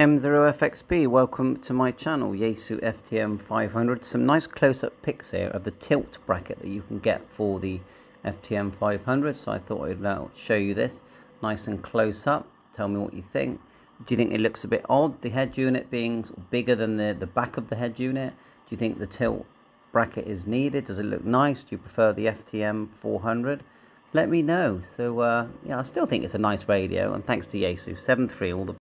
M0FXB, welcome to my channel, Yaesu FTM 500. Some nice close-up pics here of the tilt bracket that you can get for the FTM 500. So I thought I'd uh, show you this nice and close up. Tell me what you think. Do you think it looks a bit odd, the head unit being bigger than the, the back of the head unit? Do you think the tilt bracket is needed? Does it look nice? Do you prefer the FTM 400? Let me know. So uh, yeah, I still think it's a nice radio. And thanks to Yaesu, 7.3, all the